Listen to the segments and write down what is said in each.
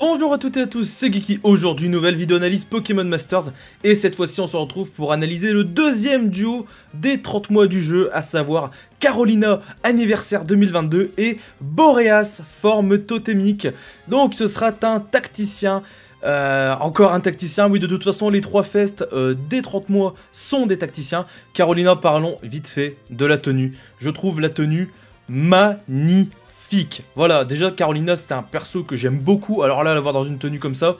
Bonjour à toutes et à tous, c'est Geeky. Aujourd'hui, nouvelle vidéo analyse Pokémon Masters. Et cette fois-ci, on se retrouve pour analyser le deuxième duo des 30 mois du jeu, à savoir Carolina, anniversaire 2022, et Boreas, forme totémique. Donc, ce sera un tacticien. Euh, encore un tacticien, oui de toute façon les trois festes euh, des 30 mois sont des tacticiens. Carolina, parlons vite fait de la tenue. Je trouve la tenue magnifique voilà, déjà Carolina c'était un perso que j'aime beaucoup, alors là l'avoir dans une tenue comme ça,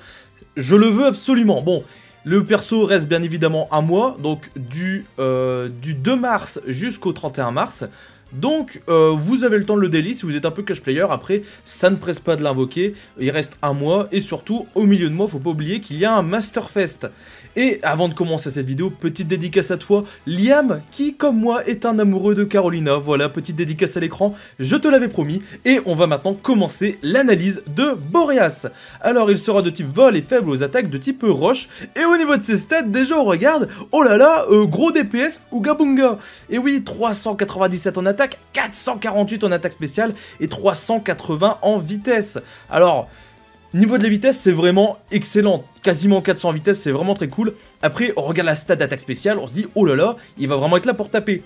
je le veux absolument. Bon, le perso reste bien évidemment à moi, donc du, euh, du 2 mars jusqu'au 31 mars. Donc, euh, vous avez le temps de le daily si vous êtes un peu cash player. Après, ça ne presse pas de l'invoquer. Il reste un mois. Et surtout, au milieu de mois, faut pas oublier qu'il y a un Masterfest. Et avant de commencer cette vidéo, petite dédicace à toi, Liam, qui, comme moi, est un amoureux de Carolina. Voilà, petite dédicace à l'écran, je te l'avais promis. Et on va maintenant commencer l'analyse de Boreas. Alors, il sera de type vol et faible aux attaques de type roche. Et au niveau de ses stats, déjà, on regarde, oh là là, euh, gros DPS ou Gabunga. Et oui, 397 en attaque 448 en attaque spéciale et 380 en vitesse. Alors, niveau de la vitesse, c'est vraiment excellent. Quasiment 400 en vitesse, c'est vraiment très cool. Après, on regarde la stat d'attaque spéciale, on se dit, oh là là, il va vraiment être là pour taper.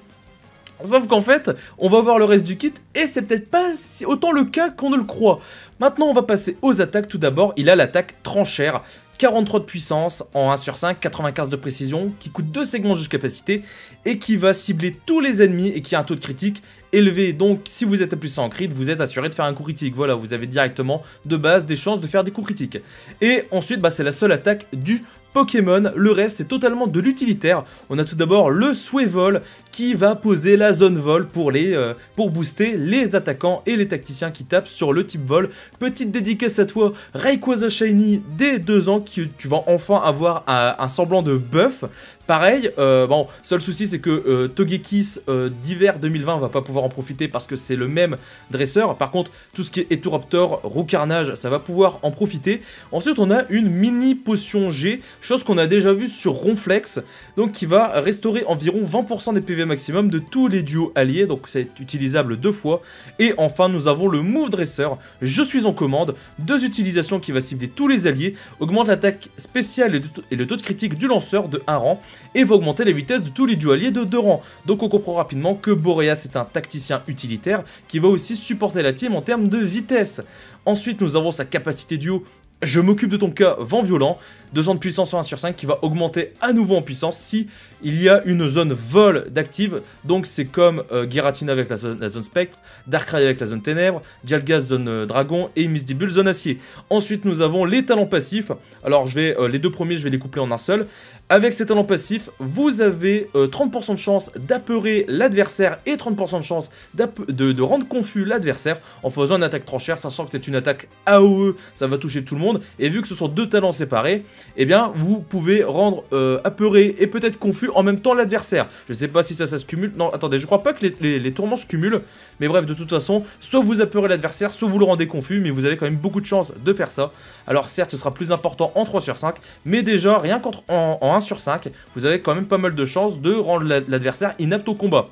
Sauf qu'en fait, on va voir le reste du kit, et c'est peut-être pas autant le cas qu'on ne le croit. Maintenant, on va passer aux attaques. Tout d'abord, il a l'attaque tranchère. 43 de puissance en 1 sur 5, 95 de précision, qui coûte 2 segments de capacité et qui va cibler tous les ennemis et qui a un taux de critique élevé. Donc si vous êtes à plus en crit, vous êtes assuré de faire un coup critique. Voilà, vous avez directement de base des chances de faire des coups critiques. Et ensuite, bah, c'est la seule attaque du Pokémon, le reste c'est totalement de l'utilitaire. On a tout d'abord le Sway Vol qui va poser la zone vol euh, pour booster les attaquants et les tacticiens qui tapent sur le type vol. Petite dédicace à toi, Rayquaza Shiny, dès deux ans, qui, tu vas enfin avoir un, semblant de buff. Pareil, euh, bon, seul souci c'est que euh, Togekiss d'hiver 2020 va pas pouvoir en profiter parce que c'est le même dresseur. Par contre, tout ce qui est Eturaptor, Roucarnage, ça va pouvoir en profiter. Ensuite, on a une mini potion G, chose qu'on a déjà vu sur Ronflex, donc qui va restaurer environ 20% des PV maximum de tous les duos alliés, donc c'est utilisable deux fois. Et enfin, nous avons le Move Dresser, je suis en commande, deux utilisations qui va cibler tous les alliés, augmente l'attaque spéciale et le taux de critique du lanceur de 1 rang, et va augmenter la vitesse de tous les duos alliés de 2 rangs. Donc on comprend rapidement que Boreas est un tacticien utilitaire qui va aussi supporter la team en termes de vitesse. Ensuite, nous avons sa capacité duo je m'occupe de ton cas, vent violent, 2 ans de puissance en 1 sur 5 qui va augmenter à nouveau en puissance si il y a une zone vol d'active. Donc c'est comme euh, Giratina avec la zone, spectre, Darkrai avec la zone ténèbres, Dialgas zone euh, dragon et Misty zone acier. Ensuite nous avons les talents passifs. Alors je vais, euh, les deux premiers je vais les coupler en un seul. Avec ces talents passifs, vous avez 30% de chance d'apeurer l'adversaire et 30% de chance de, rendre confus l'adversaire en faisant une attaque tranchère, sachant que c'est une attaque AOE, ça va toucher tout le monde. Et vu que ce sont deux talents séparés, eh bien vous pouvez rendre apeuré et peut-être confus en même temps l'adversaire. Je sais pas si ça, ça se cumule. Non, attendez, je crois pas que les, tourments se cumulent. Mais bref, de toute façon, soit vous apeurez l'adversaire, soit vous le rendez confus, mais vous avez quand même beaucoup de chances de faire ça. Alors certes, ce sera plus important en 3 sur 5, mais déjà, rien qu'en en, 1 sur 5, vous avez quand même pas mal de chances de rendre l'adversaire inapte au combat.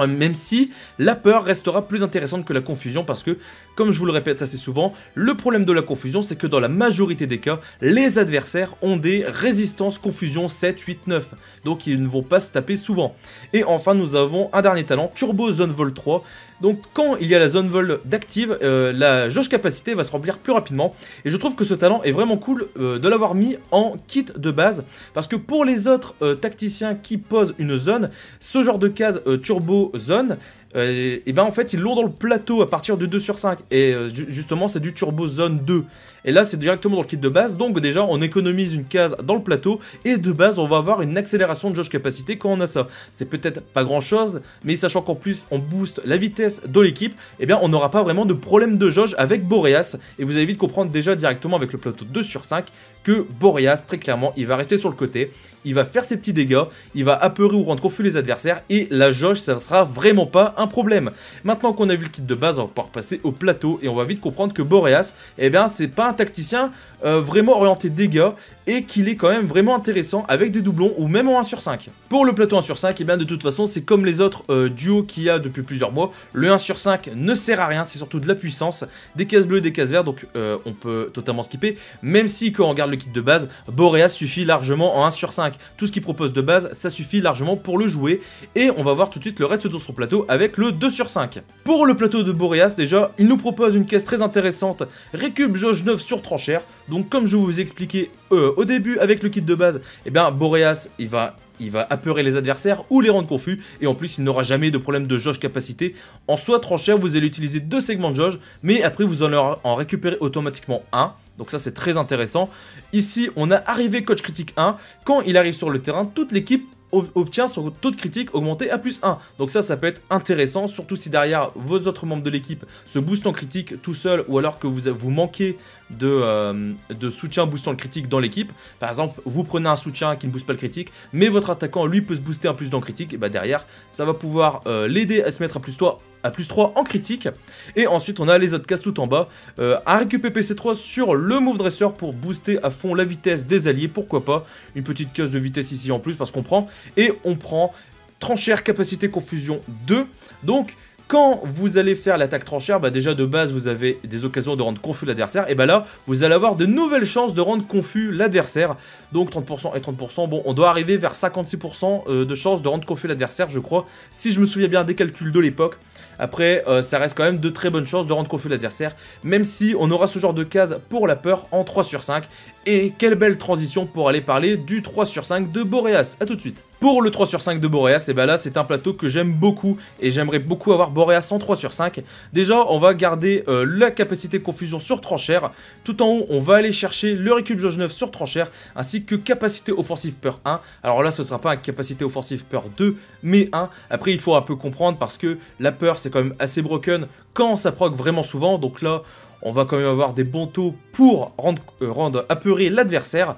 Euh, même si la peur restera plus intéressante que la confusion parce que, comme je vous le répète assez souvent, le problème de la confusion c'est que dans la majorité des cas, les adversaires ont des résistances confusion 7, 8, 9, donc ils ne vont pas se taper souvent. Et enfin nous avons un dernier talent, Turbo Zone Vol 3, donc quand il y a la zone vol d'active, euh, la jauge capacité va se remplir plus rapidement. Et je trouve que ce talent est vraiment cool euh, de l'avoir mis en kit de base. Parce que pour les autres euh, tacticiens qui posent une zone, ce genre de case turbo zone, et ben en fait ils l'ont dans le plateau à partir de 2 sur 5 et justement c'est du turbo zone 2 et là, c'est directement dans le kit de base, donc déjà, on économise une case dans le plateau, et de base, on va avoir une accélération de jauge capacité quand on a ça. C'est peut-être pas grand-chose, mais sachant qu'en plus, on booste la vitesse de l'équipe, eh bien, on n'aura pas vraiment de problème de jauge avec Boreas, et vous allez vite comprendre déjà directement avec le plateau 2 sur 5 que Boreas, très clairement, il va rester sur le côté, il va faire ses petits dégâts, il va apeurer ou rendre confus les adversaires, et la jauge, ça sera vraiment pas un problème. Maintenant qu'on a vu le kit de base, on va pouvoir passer au plateau, et on va vite comprendre que Boreas, eh bien, c'est pas un tacticien euh, vraiment orienté dégâts et qu'il est quand même vraiment intéressant avec des doublons ou même en 1 sur 5. Pour le plateau 1 sur 5, et eh bien de toute façon c'est comme les autres euh, duos qu'il y a depuis plusieurs mois, le 1 sur 5 ne sert à rien, c'est surtout de la puissance, des cases bleues, des cases vertes, donc euh, on peut totalement skipper, même si quand on regarde le kit de base, Boreas suffit largement en 1 sur 5. Tout ce qu'il propose de base, ça suffit largement pour le jouer, et on va voir tout de suite le reste de son plateau avec le 2 sur 5. Pour le plateau de Boreas, déjà, il nous propose une caisse très intéressante, récup jauge 9 sur tranchère, donc comme je vous ai expliqué euh, au début avec le kit de base, eh bien Boreas, il va il apeurer les adversaires ou les rendre confus, et en plus il n'aura jamais de problème de jauge capacité. En soit tranchère, vous allez utiliser deux segments de jauge, mais après vous allez en récupérer automatiquement un. Donc ça c'est très intéressant. Ici on a arrivé coach critique 1. Quand il arrive sur le terrain, toute l'équipe obtient son taux de critique augmenté à plus 1. Donc ça, ça peut être intéressant, surtout si derrière vos autres membres de l'équipe se boostent en critique tout seul ou alors que vous, vous manquez de, euh, de soutien boostant le critique dans l'équipe. Par exemple, vous prenez un soutien qui ne booste pas le critique, mais votre attaquant, lui, peut se booster un plus dans le critique, et bah derrière, ça va pouvoir euh, l'aider à se mettre à plus 3 à plus 3 en critique. Et ensuite, on a les autres cases tout en bas. Euh, à récupérer PC3 sur le Move Dresser pour booster à fond la vitesse des alliés. Pourquoi pas Une petite case de vitesse ici en plus parce qu'on prend. Et on prend Tranchère Capacité Confusion 2. Donc, quand vous allez faire l'attaque tranchère, bah déjà de base vous avez des occasions de rendre confus l'adversaire, et bah là vous allez avoir de nouvelles chances de rendre confus l'adversaire. Donc 30% et 30%, bon on doit arriver vers 56% euh, de chances de rendre confus l'adversaire je crois, si je me souviens bien des calculs de l'époque. Après, euh, ça reste quand même de très bonnes chances de rendre confus l'adversaire, même si on aura ce genre de case pour la peur en 3 sur 5. Et quelle belle transition pour aller parler du 3 sur 5 de Boreas. A tout de suite. Pour le 3 sur 5 de Boreas, et ben là c'est un plateau que j'aime beaucoup et j'aimerais beaucoup avoir Boreas en 3 sur 5. Déjà, on va garder euh, la capacité de confusion sur tranchère. Tout en haut, on va aller chercher le récup jauge 9 sur tranchère ainsi que capacité offensive peur 1. Alors là, ce sera pas une capacité offensive peur 2, mais 1. Après, il faut un peu comprendre parce que la peur c'est quand même assez broken quand ça proc vraiment souvent. Donc là, on va quand même avoir des bons taux pour rendre, euh, rendre apeurer l'adversaire.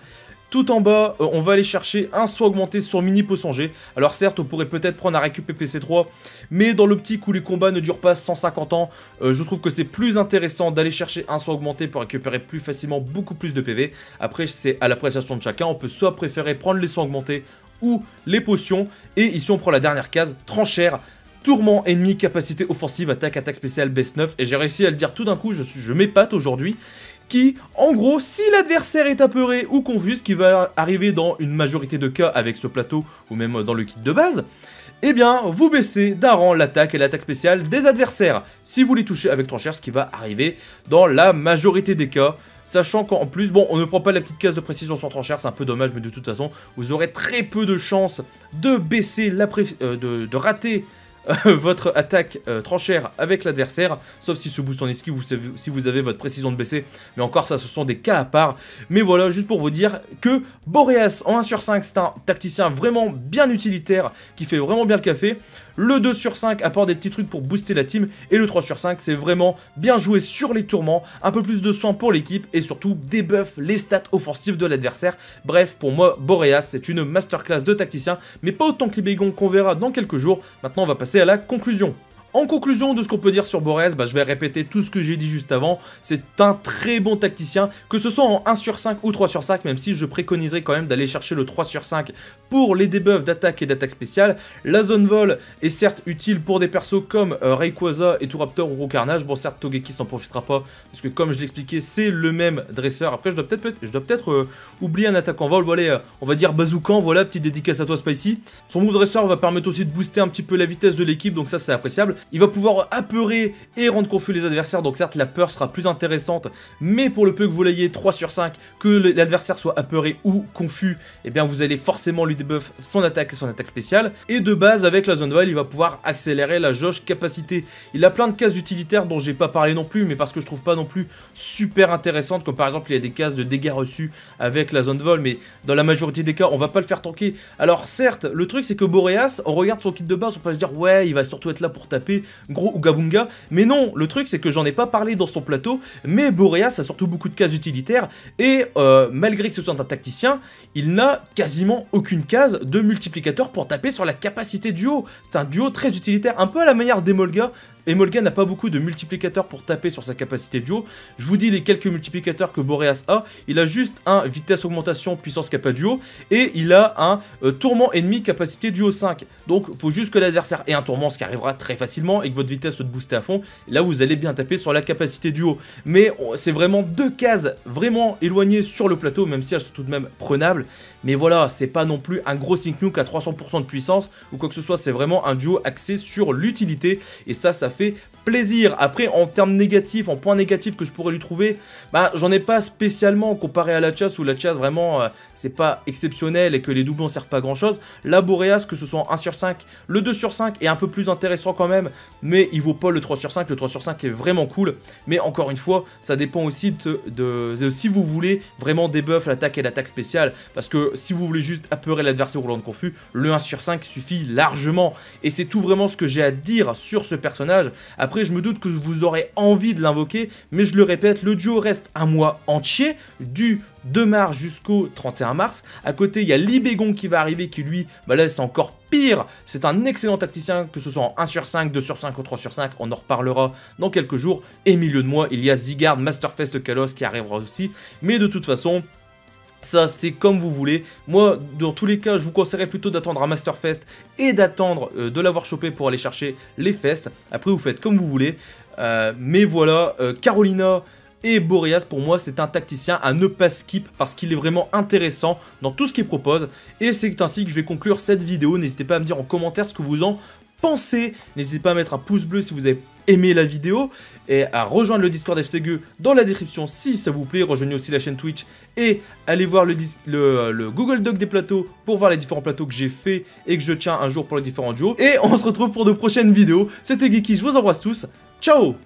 Tout en bas, euh, on va aller chercher un soin augmenté sur mini Possonger. Alors certes, on pourrait peut-être prendre un récupérer PC3, mais dans l'optique où les combats ne durent pas 150 ans, euh, je trouve que c'est plus intéressant d'aller chercher un soin augmenté pour récupérer plus facilement beaucoup plus de PV. Après, c'est à l'appréciation de chacun, on peut soit préférer prendre les soins augmentés ou les potions. Et ici, on prend la dernière case, tranchère. Tourment ennemi, capacité offensive, attaque, attaque spéciale, baisse 9. Et j'ai réussi à le dire tout d'un coup, je, je m'épate aujourd'hui qui, en gros, si l'adversaire est apeuré ou confus, ce qui va arriver dans une majorité de cas avec ce plateau ou même dans le kit de base, eh bien, vous baissez d'un rang l'attaque et l'attaque spéciale des adversaires, si vous les touchez avec tranchère, ce qui va arriver dans la majorité des cas. Sachant qu'en plus, bon, on ne prend pas la petite case de précision sans tranchère, c'est un peu dommage, mais de toute façon, vous aurez très peu de chances de baisser la euh, de, de rater votre attaque euh, tranchère avec l'adversaire, sauf si ce boost en esquive si vous avez votre précision de baisser, mais encore ça ce sont des cas à part. Mais voilà, juste pour vous dire que Boreas en 1 sur 5 c'est un tacticien vraiment bien utilitaire, qui fait vraiment bien le café. Le 2 sur 5 apporte des petits trucs pour booster la team. Et le 3 sur 5, c'est vraiment bien joué sur les tourments, un peu plus de soins pour l'équipe et surtout débuff les stats offensives de l'adversaire. Bref, pour moi, Boreas, c'est une masterclass de tacticien, mais pas autant que les Bégons qu'on verra dans quelques jours. Maintenant, on va passer à la conclusion. En conclusion de ce qu'on peut dire sur Boreas, bah, je vais répéter tout ce que j'ai dit juste avant. C'est un très bon tacticien, que ce soit en 1 sur 5 ou 3 sur 5, même si je préconiserais quand même d'aller chercher le 3 sur 5 pour les debuffs d'attaque et d'attaque spéciale. La zone vol est certes utile pour des persos comme euh, Rayquaza et Raptor ou Carnage. Bon, certes, Togeki s'en profitera pas, parce que comme je l'expliquais, c'est le même dresseur. Après, je dois peut-être euh, oublier un attaquant vol. Allez, euh, on va dire Bazookan, voilà, petite dédicace à toi, Spicy. Son move dresseur va permettre aussi de booster un petit peu la vitesse de l'équipe, donc ça, c'est appréciable. Il va pouvoir apeurer et rendre confus les adversaires, donc certes la peur sera plus intéressante, mais pour le peu que vous l'ayez 3 sur 5, que l'adversaire soit apeuré ou confus, eh bien vous allez forcément lui débuff son attaque et son attaque spéciale. Et de base, avec la zone val, il va pouvoir accélérer la jauge capacité. Il a plein de cases utilitaires dont j'ai pas parlé non plus, mais parce que je trouve pas non plus super intéressantes, comme par exemple il y a des cases de dégâts reçus avec la zone vol, mais dans la majorité des cas, on va pas le faire tanker. Alors certes, le truc c'est que Boreas, on regarde son kit de base, on peut se dire ouais, il va surtout être là pour taper, gros Ougabunga. Mais non, le truc c'est que j'en ai pas parlé dans son plateau, mais Boreas a surtout beaucoup de cases utilitaires, et euh, malgré que ce soit un tacticien, il n'a quasiment aucune case de multiplicateur pour taper sur la capacité duo. C'est un duo très utilitaire, un peu à la manière d'Emolga, Emolga n'a pas beaucoup de multiplicateurs pour taper sur sa capacité duo. Je vous dis les quelques multiplicateurs que Boreas a. Il a juste un vitesse augmentation puissance capa duo et il a un euh, tourment ennemi capacité duo 5. Donc faut juste que l'adversaire ait un tourment, ce qui arrivera très facilement et que votre vitesse soit booster à fond. Là vous allez bien taper sur la capacité duo. Mais c'est vraiment deux cases vraiment éloignées sur le plateau, même si elles sont tout de même prenables. Mais voilà, c'est pas non plus un gros sync nuke à 300% de puissance ou quoi que ce soit, c'est vraiment un duo axé sur l'utilité et ça, ça fait harfi Après, en termes négatifs, en points négatifs que je pourrais lui trouver, bah, j'en ai pas spécialement comparé à la chasse où la chasse vraiment, euh, c'est pas exceptionnel et que les doublons servent pas grand chose. La Boreas, que ce soit en 1 sur 5, le 2 sur 5 est un peu plus intéressant quand même, mais il vaut pas le 3 sur 5. Le 3 sur 5 est vraiment cool, mais encore une fois, ça dépend aussi de, si vous voulez vraiment débuff l'attaque et l'attaque spéciale, parce que si vous voulez juste apeurer l'adversaire roulant de confus, le 1 sur 5 suffit largement, et c'est tout vraiment ce que j'ai à dire sur ce personnage. Après, je me doute que vous aurez envie de l'invoquer, mais je le répète, le duo reste un mois entier, du 2 mars jusqu'au 31 mars. À côté, il y a Libégon qui va arriver, qui lui, bah là c'est encore pire. C'est un excellent tacticien, que ce soit en 1 sur 5, 2 sur 5 ou 3 sur 5, on en reparlera dans quelques jours. Et milieu de mois, il y a Zigard, Masterfest Kalos qui arrivera aussi. Mais de toute façon, ça, c'est comme vous voulez. Moi, dans tous les cas, je vous conseillerais plutôt d'attendre un Masterfest et d'attendre euh, de l'avoir chopé pour aller chercher les festes. Après, vous faites comme vous voulez. Euh, mais voilà, euh, Carolina et Boreas, pour moi, c'est un tacticien à ne pas skip parce qu'il est vraiment intéressant dans tout ce qu'il propose. Et c'est ainsi que je vais conclure cette vidéo. N'hésitez pas à me dire en commentaire ce que vous en pensez. N'hésitez pas à mettre un pouce bleu si vous avez aimé la vidéo et à rejoindre le Discord FCG dans la description si ça vous plaît. Rejoignez aussi la chaîne Twitch et allez voir le, le, Google Doc des plateaux pour voir les différents plateaux que j'ai fait et que je tiens un jour pour les différents duos. Et on se retrouve pour de prochaines vidéos. C'était Geeky, je vous embrasse tous. Ciao